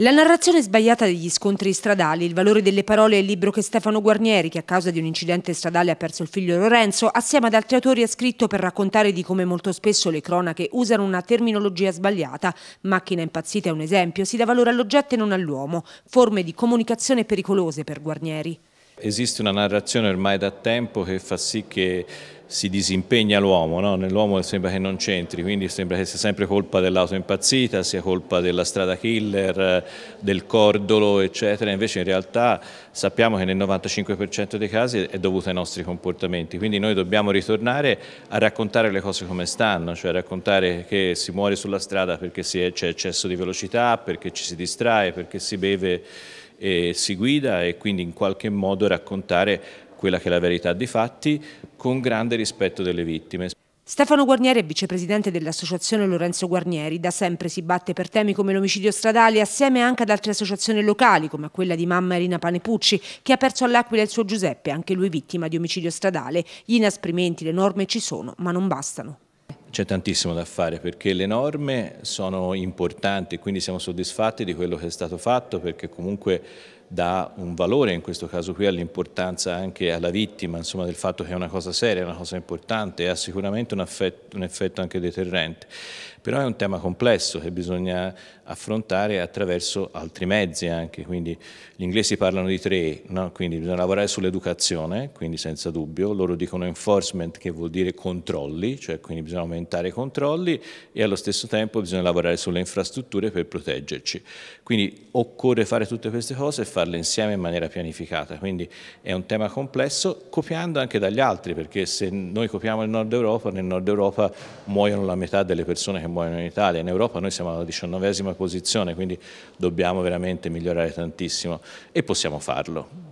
La narrazione sbagliata degli scontri stradali, il valore delle parole è il libro che Stefano Guarnieri, che a causa di un incidente stradale ha perso il figlio Lorenzo, assieme ad altri autori ha scritto per raccontare di come molto spesso le cronache usano una terminologia sbagliata. Macchina impazzita è un esempio, si dà valore all'oggetto e non all'uomo, forme di comunicazione pericolose per Guarnieri. Esiste una narrazione ormai da tempo che fa sì che si disimpegna l'uomo, no? nell'uomo sembra che non c'entri, quindi sembra che sia sempre colpa dell'auto impazzita, sia colpa della strada killer, del cordolo, eccetera, invece in realtà sappiamo che nel 95% dei casi è dovuto ai nostri comportamenti, quindi noi dobbiamo ritornare a raccontare le cose come stanno, cioè raccontare che si muore sulla strada perché c'è eccesso di velocità, perché ci si distrae, perché si beve e si guida e quindi in qualche modo raccontare quella che è la verità dei fatti con grande rispetto delle vittime. Stefano Guarnieri è vicepresidente dell'associazione Lorenzo Guarnieri, da sempre si batte per temi come l'omicidio stradale assieme anche ad altre associazioni locali come quella di mamma Elina Panepucci che ha perso all'Aquila il suo Giuseppe, anche lui vittima di omicidio stradale. Gli inasprimenti, le norme ci sono, ma non bastano. C'è tantissimo da fare perché le norme sono importanti e quindi siamo soddisfatti di quello che è stato fatto perché comunque dà un valore in questo caso qui all'importanza anche alla vittima, insomma del fatto che è una cosa seria, una cosa importante e ha sicuramente un, effetto, un effetto anche deterrente. Però è un tema complesso che bisogna affrontare attraverso altri mezzi anche, quindi gli inglesi parlano di tre, no? quindi bisogna lavorare sull'educazione, quindi senza dubbio, loro dicono enforcement che vuol dire controlli, cioè quindi bisogna aumentare i controlli e allo stesso tempo bisogna lavorare sulle infrastrutture per proteggerci. Quindi occorre fare tutte queste cose e farle insieme in maniera pianificata, quindi è un tema complesso copiando anche dagli altri, perché se noi copiamo il nord Europa, nel nord Europa muoiono la metà delle persone che muoiono in Italia, in Europa noi siamo alla diciannovesima posizione, quindi dobbiamo veramente migliorare tantissimo e possiamo farlo.